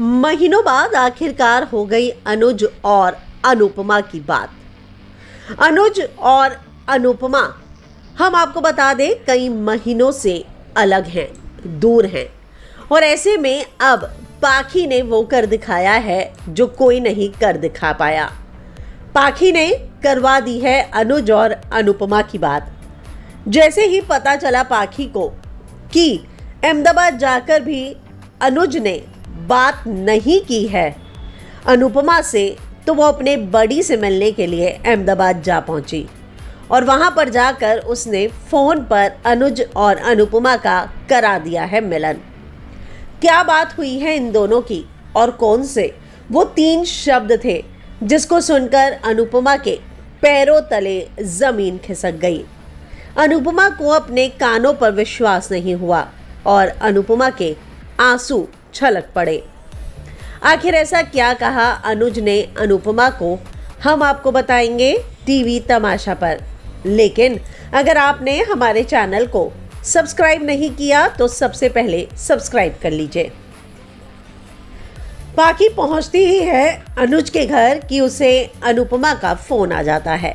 महीनों बाद आखिरकार हो गई अनुज और अनुपमा की बात। अनुज और अनुपमा, हम आपको बता दें, कई महीनों से अलग हैं, दूर हैं। और ऐसे में अब पाखी ने वो कर दिखाया है जो कोई नहीं कर दिखा पाया। पाखी ने करवा दी है अनुज और अनुपमा की बात। जैसे ही पता चला पाखी को कि अहमदाबाद जाकर भी अनुज ने बात नहीं की है। अनुपमा से तो वो अपने बड़ी से मिलने के लिए अहमदाबाद जा पहुँची और वहाँ पर जाकर उसने फ़ोन पर अनुज और अनुपमा का करा दिया है मिलन। क्या बात हुई है इन दोनों की और कौन से? वो तीन शब्द थे जिसको सुनकर अनुपमा के पैरों तले ज़मीन खिसक गई। अनुपमा को अपने कानों पर विश्वास नहीं हुआ और अनुपमा के आँसू छलक पड़े। आखिर ऐसा क्या कहा अनुज ने अनुपमा को? हम आपको बताएँगे टीवी तमाशा पर। लेकिन अगर आपने हमारे चैनल को सब्सक्राइब नहीं किया तो सबसे पहले सब्सक्राइब कर लीजिए। बाकी पहुँचती ही है अनुज के घर कि उसे अनुपमा का फ़ोन आ जाता है।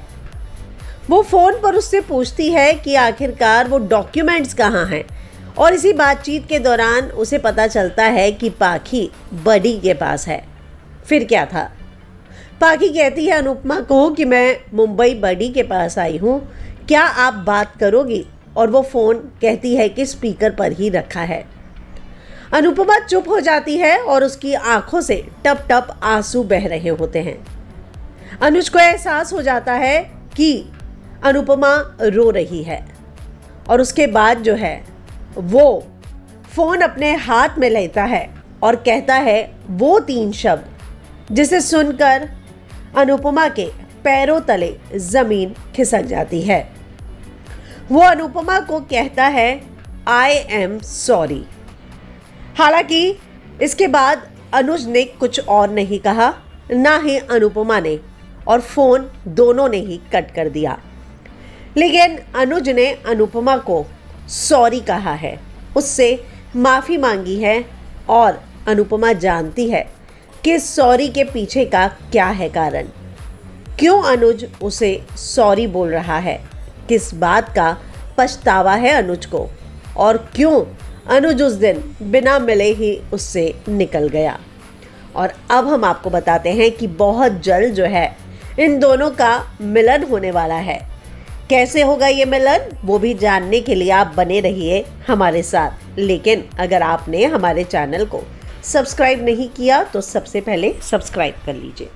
वो फ़ोन पर उससे पूछती है कि आखिरकार वो डॉक्यूमेंट्स कहाँ हैं। और इसी बातचीत के दौरान उसे पता चलता है कि पाखी बडी के पास है। फिर क्या था? पाखी कहती है, अनुपमा को कि मैं मुंबई बडी के पास आई हूँ। क्या आप बात करोगी? और वो फ़ोन कहती है कि स्पीकर पर ही रखा है। अनुपमा चुप हो जाती है और उसकी आँखों से टप टप आँसू बह रहे होते हैं। अनुज को एहसास हो जाता है कि अनुपमा रो रही है और उसके बाद जो है वो फ़ोन अपने हाथ में लेता है और कहता है वो तीन शब्द, जिसे सुनकर अनुपमा के पैरों तले ज़मीन खिसक जाती है। वो अनुपमा को कहता है आई एम सॉरी हालाँकि इसके बाद अनुज ने कुछ और नहीं कहा, ना ही अनुपमा ने, और फ़ोन दोनों ने ही कट कर दिया। लेकिन अनुज ने अनुपमा को सॉरी कहा है। उससे माफ़ी मांगी है और अनुपमा जानती है कि सॉरी के पीछे का क्या है कारण। क्यों अनुज उसे सॉरी बोल रहा है? किस बात का पछतावा है अनुज को? और क्यों अनुज उस दिन बिना मिले ही उससे निकल गया? और अब हम आपको बताते हैं कि बहुत जल्द जो है इन दोनों का मिलन होने वाला है। कैसे होगा ये मिलन? वो भी जानने के लिए आप बने रहिए हमारे साथ। लेकिन अगर आपने हमारे चैनल को सब्सक्राइब नहीं किया तो सबसे पहले सब्सक्राइब कर लीजिए।